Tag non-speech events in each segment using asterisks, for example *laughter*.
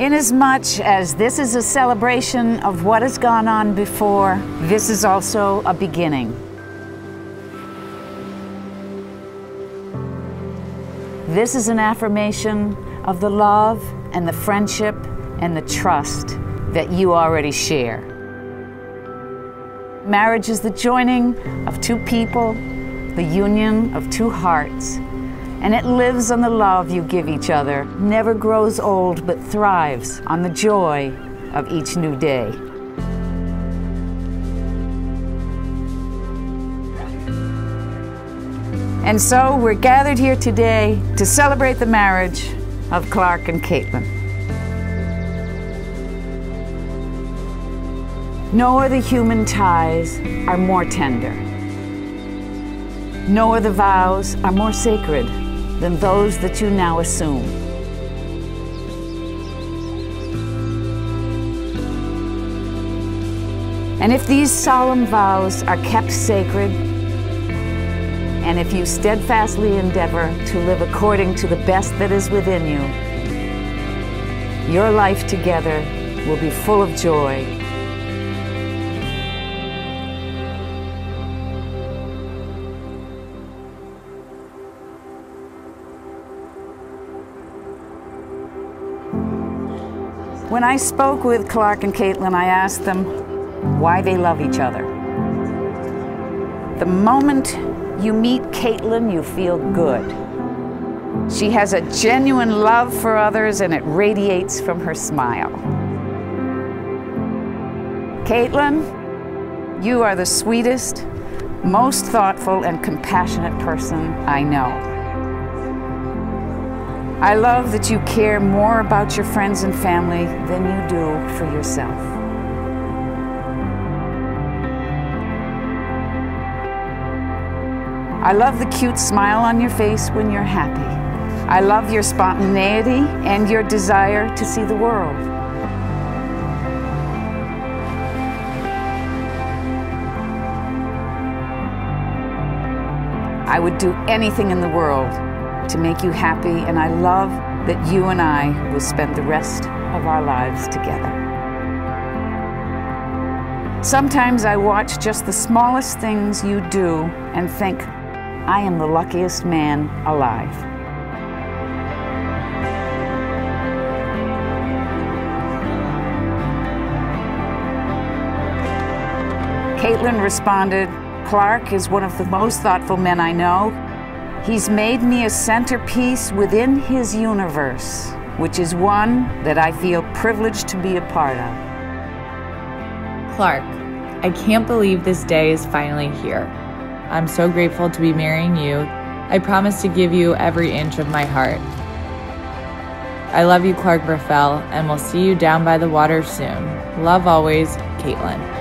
Inasmuch as this is a celebration of what has gone on before, this is also a beginning. This is an affirmation of the love and the friendship and the trust that you already share. Marriage is the joining of two people, the union of two hearts, and it lives on the love you give each other, never grows old but thrives on the joy of each new day. And so we're gathered here today to celebrate the marriage of Clark and Caitlin. No other human ties are more tender. No other vows are more sacred than those that you now assume. And if these solemn vows are kept sacred, and if you steadfastly endeavor to live according to the best that is within you, your life together will be full of joy When I spoke with Clark and Caitlin, I asked them why they love each other. The moment you meet Caitlin, you feel good. She has a genuine love for others and it radiates from her smile. Caitlin, you are the sweetest, most thoughtful, and compassionate person I know. I love that you care more about your friends and family than you do for yourself. I love the cute smile on your face when you're happy. I love your spontaneity and your desire to see the world. I would do anything in the world to make you happy, and I love that you and I will spend the rest of our lives together. Sometimes I watch just the smallest things you do and think, I am the luckiest man alive. Caitlin responded, Clark is one of the most thoughtful men I know. He's made me a centerpiece within his universe, which is one that I feel privileged to be a part of. Clark, I can't believe this day is finally here. I'm so grateful to be marrying you. I promise to give you every inch of my heart. I love you, Clark Raffel, and we'll see you down by the water soon. Love always, Caitlin.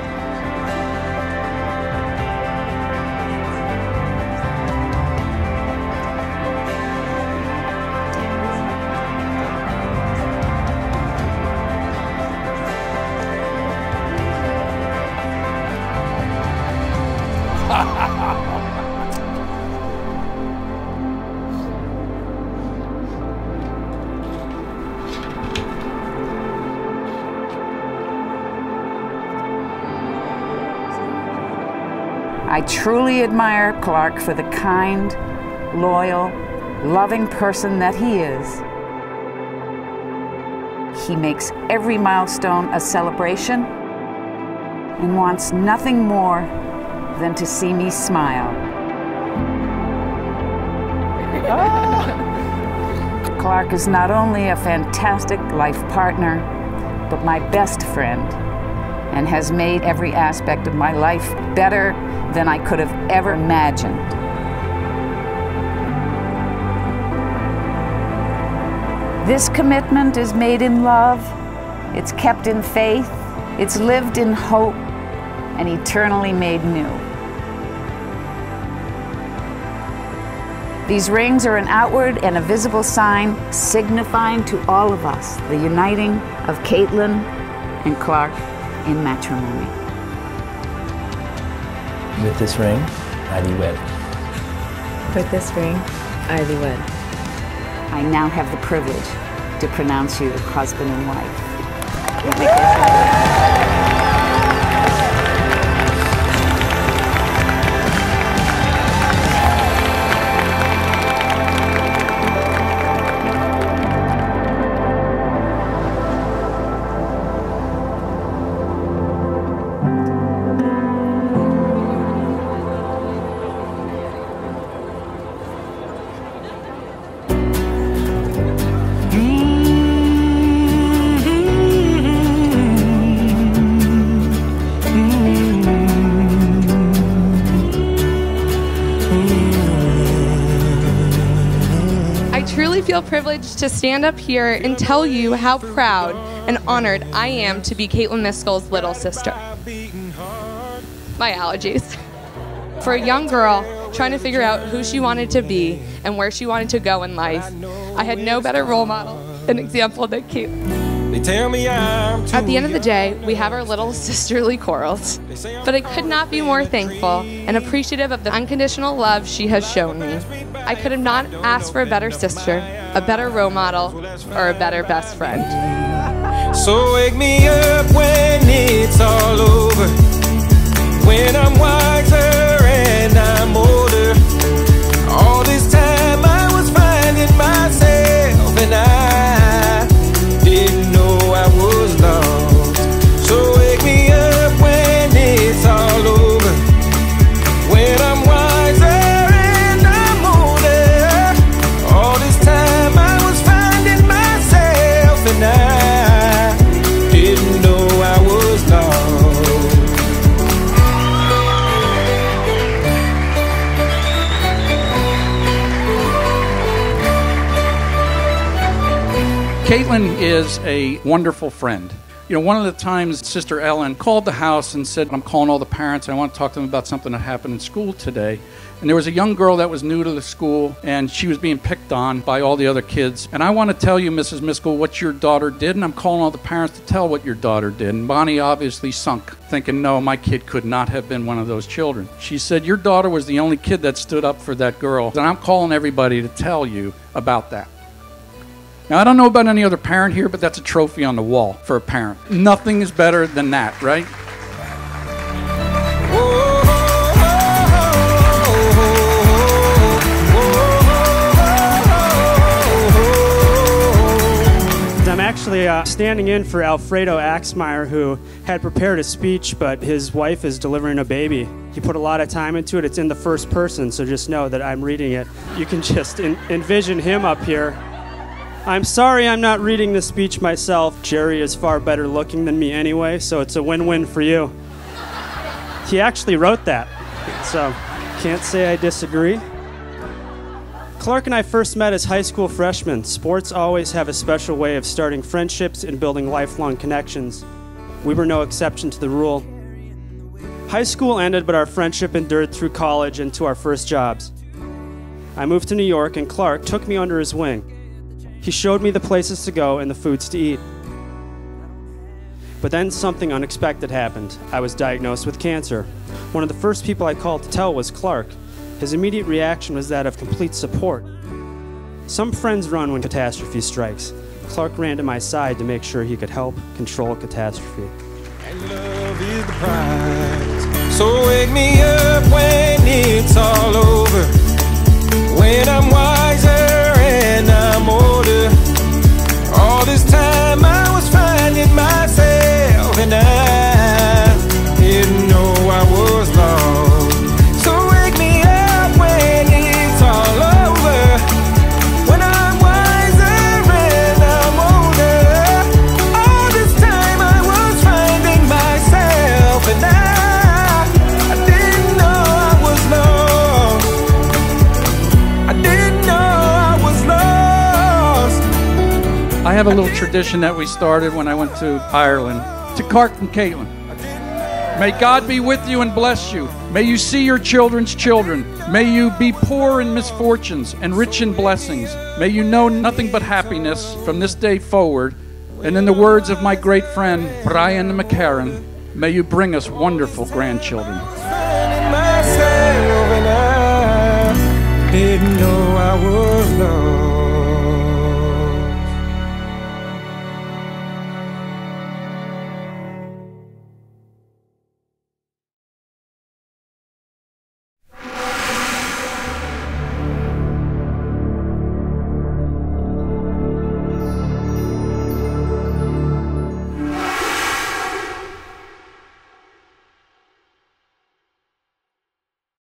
I truly admire Clark for the kind, loyal, loving person that he is. He makes every milestone a celebration and wants nothing more than to see me smile. Clark is not only a fantastic life partner, but my best friend, and has made every aspect of my life better than I could have ever imagined. This commitment is made in love, it's kept in faith, it's lived in hope, and eternally made new. These rings are an outward and a visible sign signifying to all of us the uniting of Caitlin and Clark in matrimony. With this ring, I thee wed. With this ring, I thee wed. I now have the privilege to pronounce you husband and wife. I truly feel privileged to stand up here and tell you how proud and honored I am to be Caitlin Miskell's little sister. My allergies. For a young girl trying to figure out who she wanted to be and where she wanted to go in life, I had no better role model and example than Caitlin. They tell me I'm At the end of the day, we have our little *laughs* sisterly quarrels. But I could not be more thankful and appreciative of the unconditional love she has shown me. I could have not asked for a better sister, a better role model, or a better best friend. So wake me up when it's all over. When I'm wiser is a wonderful friend. You know, one of the times Sister Ellen called the house and said, I'm calling all the parents. I want to talk to them about something that happened in school today. And there was a young girl that was new to the school, and she was being picked on by all the other kids. And I want to tell you, Mrs. Miskell, what your daughter did, and I'm calling all the parents to tell what your daughter did. And Bonnie obviously sunk, thinking, no, my kid could not have been one of those children. She said, Your daughter was the only kid that stood up for that girl. And I'm calling everybody to tell you about that. Now, I don't know about any other parent here, but that's a trophy on the wall for a parent. Nothing is better than that, right? I'm actually uh, standing in for Alfredo Axmeyer, who had prepared a speech, but his wife is delivering a baby. He put a lot of time into it. It's in the first person, so just know that I'm reading it. You can just en- envision him up here. I'm sorry I'm not reading the speech myself. Jerry is far better looking than me anyway, so it's a win win for you. He actually wrote that, so can't say I disagree. Clark and I first met as high school freshmen. Sports always have a special way of starting friendships and building lifelong connections. We were no exception to the rule. High school ended, but our friendship endured through college and to our first jobs. I moved to New York, and Clark took me under his wing. He showed me the places to go and the foods to eat. But then something unexpected happened. I was diagnosed with cancer. One of the first people I called to tell was Clark. His immediate reaction was that of complete support. Some friends run when catastrophe strikes. Clark ran to my side to make sure he could help control catastrophe. So wake me up when it's all over. When I'm wiser I have a little tradition that we started when I went to Ireland. To Clark and Caitlin. May God be with you and bless you. May you see your children's children. May you be poor in misfortunes and rich in blessings. May you know nothing but happiness from this day forward. And in the words of my great friend Brian McCarran, may you bring us wonderful grandchildren. Didn't know I was lost.